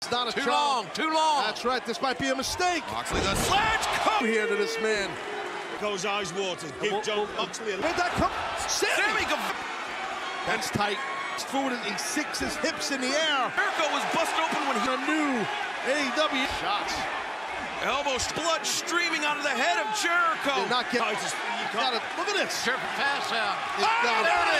It's not a Too challenge. long, too long. That's right. This might be a mistake. Moxley the sledge. Here to this man. Goes eyes watered. Give oh, oh, Jon oh. Moxley Where'd that come? Sammy. Sammy That's tight. It's food and he six his hips in the air. Jericho was busted open when he A new AEW shots. elbow blood streaming out of the head of Jericho. Did not get. Oh, just- you got it. look at this. Jericho pass out. It's Ah, there. There it is.